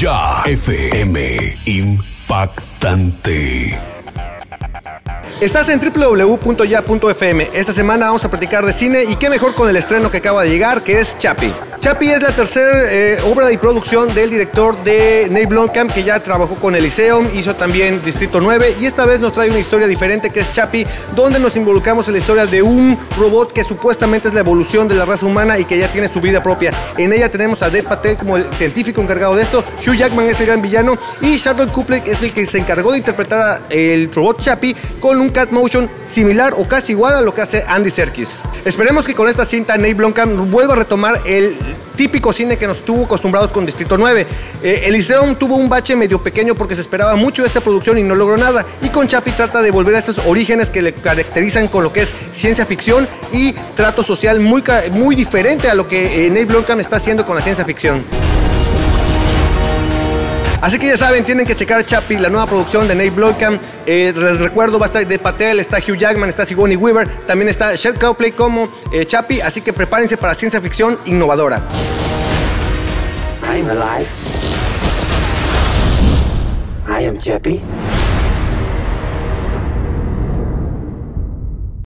Ya FM Impactante. Estás en www.ya.fm. Esta semana vamos a platicar de cine y qué mejor con el estreno que acaba de llegar, que es Chapi. Chapi es la tercera eh, obra y producción del director de Nate Blomkamp, que ya trabajó con Elysium, hizo también Distrito 9 y esta vez nos trae una historia diferente que es Chapi, donde nos involucramos en la historia de un robot que supuestamente es la evolución de la raza humana y que ya tiene su vida propia. En ella tenemos a Dev Patel como el científico encargado de esto, Hugh Jackman es el gran villano y Sheldon Cooper es el que se encargó de interpretar el robot Chapi con un cat motion similar o casi igual a lo que hace Andy Serkis. Esperemos que con esta cinta Nate Blomkamp vuelva a retomar el típico cine que nos tuvo acostumbrados con Distrito 9. Eh, Elysium tuvo un bache medio pequeño porque se esperaba mucho de esta producción y no logró nada. Y con Chapi trata de volver a esos orígenes que le caracterizan con lo que es ciencia ficción y trato social muy, muy diferente a lo que eh, Nate Blomkamp está haciendo con la ciencia ficción. Así que ya saben, tienen que checar Chapi, la nueva producción de Nate Blomkamp. Eh, les recuerdo, va a estar de Patel, está Hugh Jackman, está Sigourney Weaver, también está Sher Copley como eh, Chapi, así que prepárense para ciencia ficción innovadora. Alive. I am Chappie.